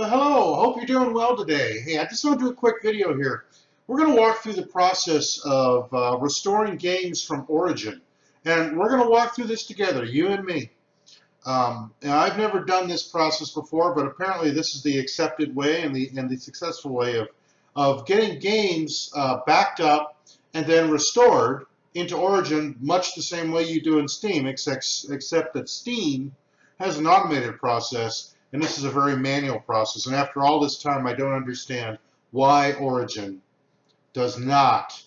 Well, hello. Hope you're doing well today. Hey, I just want to do a quick video here. We're going to walk through the process of uh, restoring games from Origin. And we're going to walk through this together, you and me. Um, and I've never done this process before, but apparently this is the accepted way and the, and the successful way of, of getting games uh, backed up and then restored into Origin much the same way you do in Steam, except, except that Steam has an automated process, and this is a very manual process. And after all this time, I don't understand why Origin does not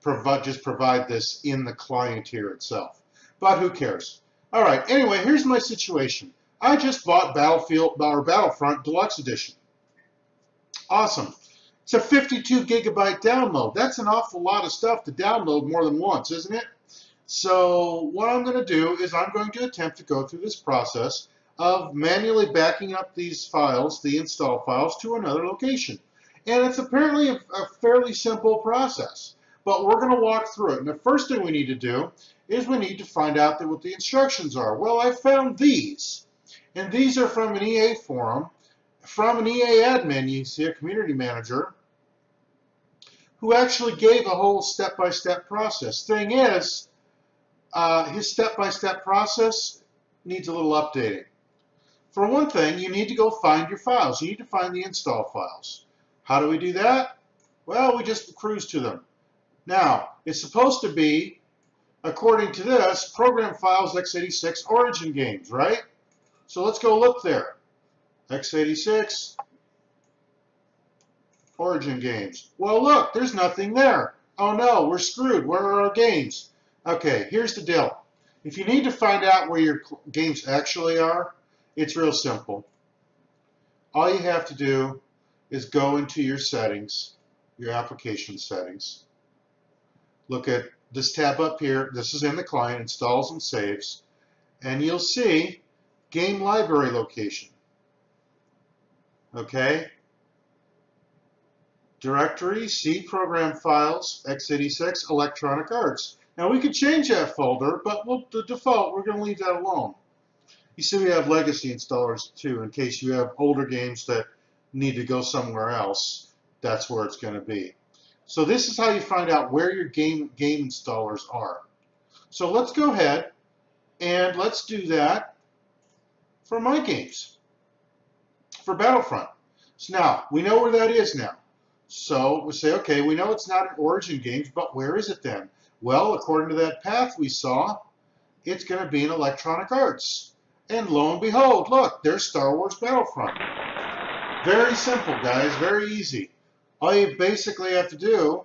provide, just provide this in the client here itself. But who cares? All right, anyway, here's my situation. I just bought Battlefield or Battlefront Deluxe Edition. Awesome. It's a 52 gigabyte download. That's an awful lot of stuff to download more than once, isn't it? So what I'm going to do is I'm going to attempt to go through this process of manually backing up these files, the install files, to another location. And it's apparently a, a fairly simple process, but we're going to walk through it. And the first thing we need to do is we need to find out what the instructions are. Well, I found these, and these are from an EA forum, from an EA admin, you see a community manager, who actually gave a whole step-by-step -step process. Thing is, uh, his step-by-step -step process needs a little updating. For one thing, you need to go find your files. You need to find the install files. How do we do that? Well, we just cruise to them. Now, it's supposed to be, according to this, program files x86 origin games, right? So let's go look there. x86 origin games. Well, look, there's nothing there. Oh no, we're screwed. Where are our games? Okay, here's the deal. If you need to find out where your games actually are, it's real simple. All you have to do is go into your settings, your application settings. Look at this tab up here. This is in the client, installs and saves. And you'll see game library location. Okay? Directory, C program files, x86, Electronic Arts. Now we could change that folder, but we'll, the default, we're going to leave that alone. You see we have legacy installers too, in case you have older games that need to go somewhere else. That's where it's going to be. So this is how you find out where your game, game installers are. So let's go ahead and let's do that for my games, for Battlefront. So now, we know where that is now. So we say, okay, we know it's not an Origin Games, but where is it then? Well, according to that path we saw, it's going to be in Electronic Arts. And lo and behold, look, there's Star Wars Battlefront. Very simple, guys, very easy. All you basically have to do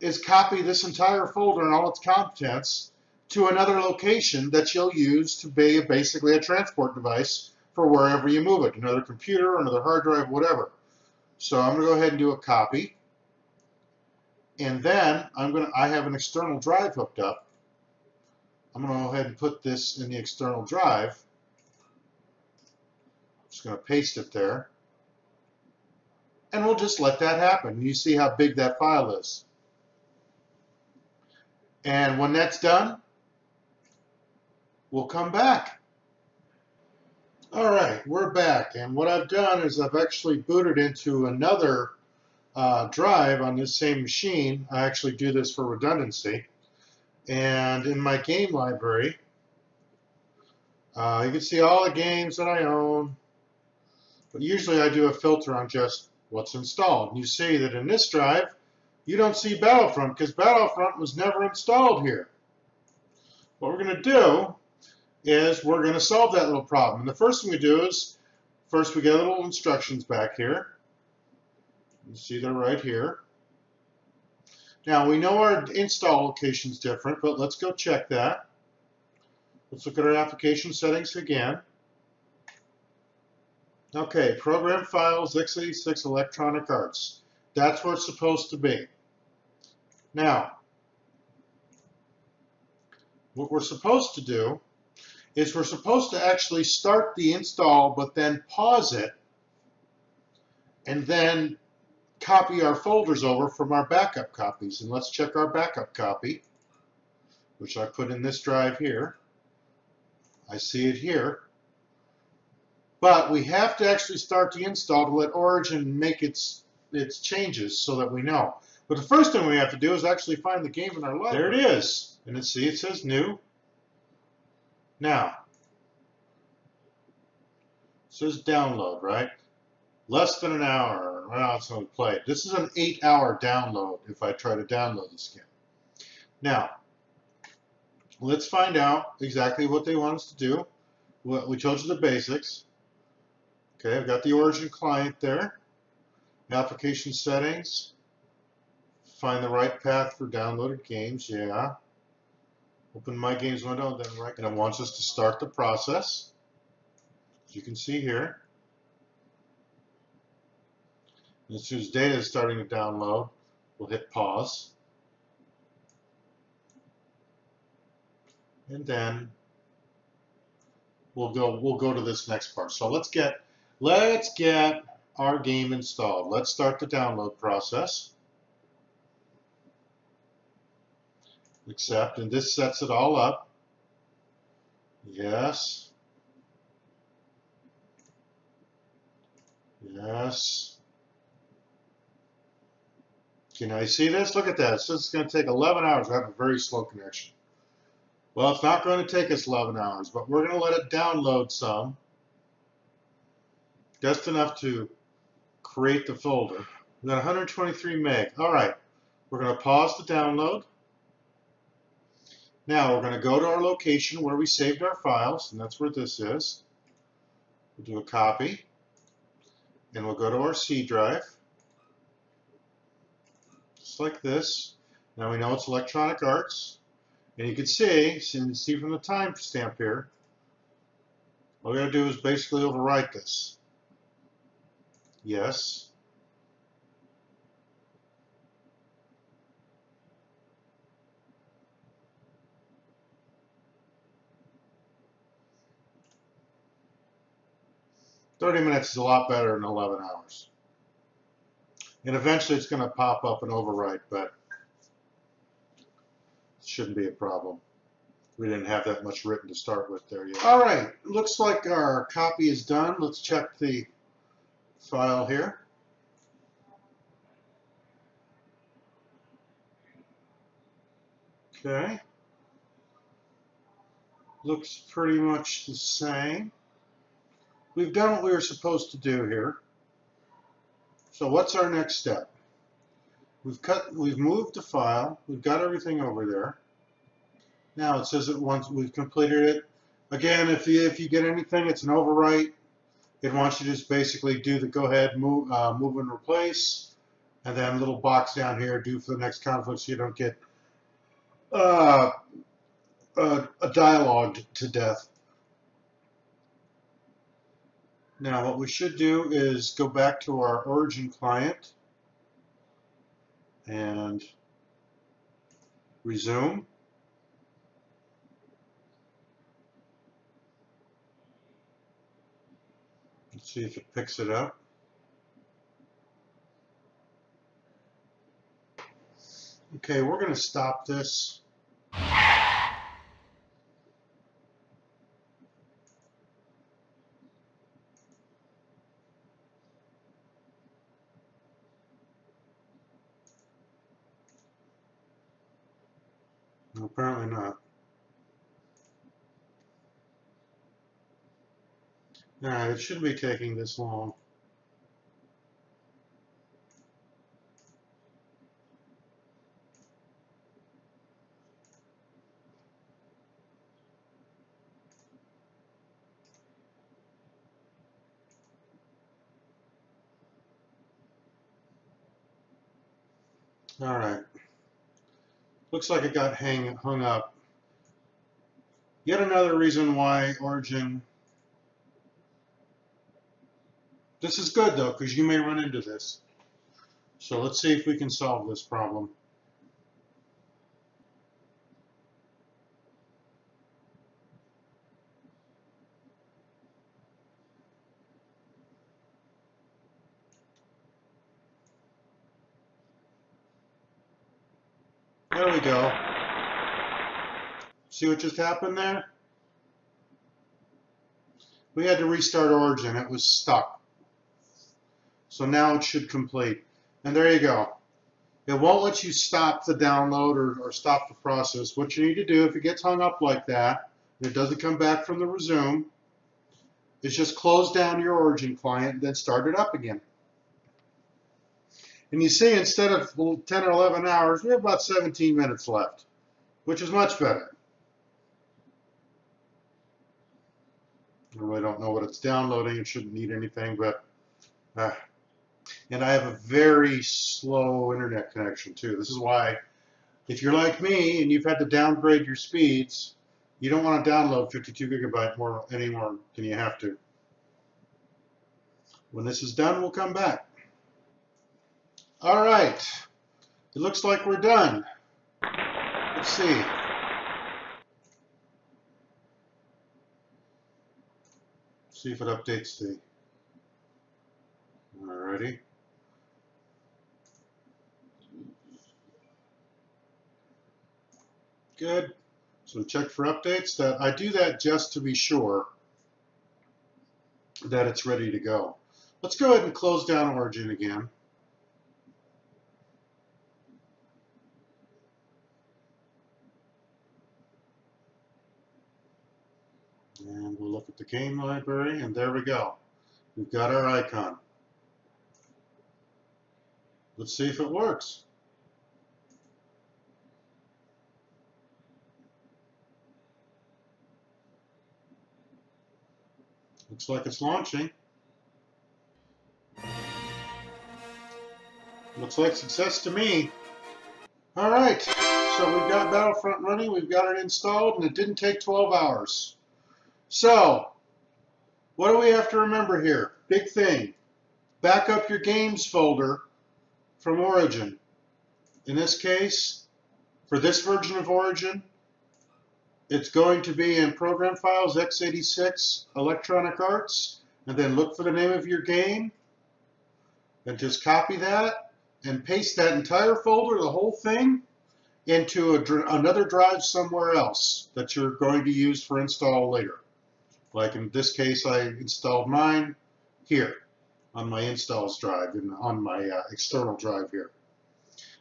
is copy this entire folder and all its contents to another location that you'll use to be basically a transport device for wherever you move it, another computer, another hard drive, whatever. So I'm going to go ahead and do a copy. And then I'm going to, I have an external drive hooked up. I'm going to go ahead and put this in the external drive. I'm just going to paste it there. And we'll just let that happen. You see how big that file is. And when that's done, we'll come back. All right, we're back. And what I've done is I've actually booted into another uh, drive on this same machine. I actually do this for redundancy. And in my game library, uh, you can see all the games that I own. But usually I do a filter on just what's installed. And you see that in this drive, you don't see Battlefront because Battlefront was never installed here. What we're going to do is we're going to solve that little problem. And the first thing we do is, first we get little instructions back here. You see they're right here. Now we know our install location is different, but let's go check that. Let's look at our application settings again. Okay, program files, x86 Electronic Arts. That's where it's supposed to be. Now, what we're supposed to do is we're supposed to actually start the install but then pause it and then copy our folders over from our backup copies. And let's check our backup copy, which I put in this drive here. I see it here. But we have to actually start the install to let Origin make its its changes so that we know. But the first thing we have to do is actually find the game in our library. There it is. And it, see, it says new. Now, it says download, right? Less than an hour. Well, it's going to play. This is an eight-hour download if I try to download this game. Now, let's find out exactly what they want us to do. We told you the basics. Okay, I've got the origin client there. Application settings. Find the right path for downloaded games. Yeah. Open my games window, then right, and it wants us to start the process. As you can see here. And as soon as data is starting to download, we'll hit pause. And then we'll go we'll go to this next part. So let's get let's get our game installed. Let's start the download process. Accept, and this sets it all up. Yes. Yes. Can I see this? Look at that. It says it's going to take 11 hours. I have a very slow connection. Well, it's not going to take us 11 hours, but we're going to let it download some. Just enough to create the folder. We got 123 meg. All right. We're going to pause the download. Now we're going to go to our location where we saved our files, and that's where this is. We'll do a copy, and we'll go to our C drive, just like this. Now we know it's Electronic Arts, and you can see, see from the timestamp here, all we got to do is basically overwrite this. Yes. 30 minutes is a lot better than 11 hours. And eventually it's going to pop up and overwrite, but it shouldn't be a problem. We didn't have that much written to start with there yet. All right, looks like our copy is done. Let's check the file here. Okay. Looks pretty much the same we've done what we were supposed to do here. So what's our next step? We've cut, we've moved the file, we've got everything over there. Now it says that once we've completed it. Again, if you if you get anything, it's an overwrite. It wants you to just basically do the go ahead, move, uh, move and replace, and then little box down here, do for the next conflict so you don't get uh, a, a dialogue to death. Now what we should do is go back to our origin client and resume. Let's see if it picks it up. Okay, we're going to stop this. Apparently not. Alright, it shouldn't be taking this long. All right. Looks like it got hang, hung up. Yet another reason why Origin... This is good though, because you may run into this. So let's see if we can solve this problem. There we go. See what just happened there? we had to restart Origin. It was stuck. So now it should complete. And there you go. It won't let you stop the download or, or stop the process. What you need to do if it gets hung up like that, and it doesn't come back from the resume, is just close down your Origin client and then start it up again. And you see, instead of 10 or 11 hours, we have about 17 minutes left, which is much better. I really don't know what it's downloading. It shouldn't need anything, but uh, and I have a very slow internet connection too. This is why, if you're like me and you've had to downgrade your speeds, you don't want to download 52 gigabyte more anymore than you have to. When this is done, we'll come back. All right, it looks like we're done. Let's see. See if it updates the. Alrighty. Good. So check for updates. That I do that just to be sure that it's ready to go. Let's go ahead and close down Origin again. And we'll look at the game library, and there we go. We've got our icon. Let's see if it works. Looks like it's launching. Looks like success to me. All right, so we've got Battlefront running, we've got it installed, and it didn't take 12 hours. So, what do we have to remember here? Big thing. Back up your games folder from Origin. In this case, for this version of Origin, it's going to be in Program Files, x86, Electronic Arts, and then look for the name of your game, and just copy that, and paste that entire folder, the whole thing, into a, another drive somewhere else that you're going to use for install later. Like in this case, I installed mine here on my installs drive and on my uh, external drive here.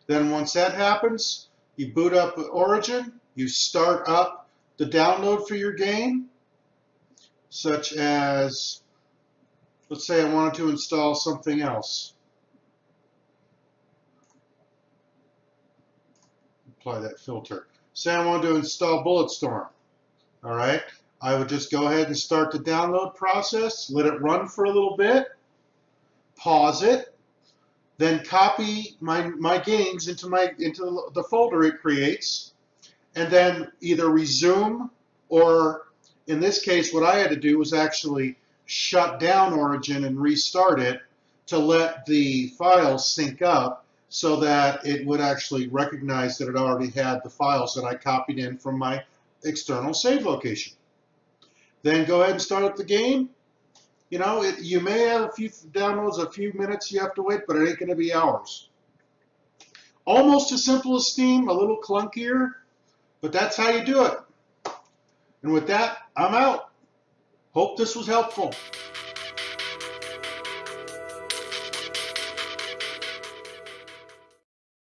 Then once that happens, you boot up Origin, you start up the download for your game, such as, let's say I wanted to install something else. Apply that filter. Say I wanted to install Bulletstorm. All right, I would just go ahead and start the download process, let it run for a little bit, pause it, then copy my, my games into, my, into the folder it creates, and then either resume or in this case what I had to do was actually shut down Origin and restart it to let the files sync up so that it would actually recognize that it already had the files that I copied in from my external save location. Then go ahead and start up the game. You know, it, you may have a few downloads, a few minutes you have to wait, but it ain't going to be hours. Almost as simple as Steam, a little clunkier, but that's how you do it. And with that, I'm out. Hope this was helpful.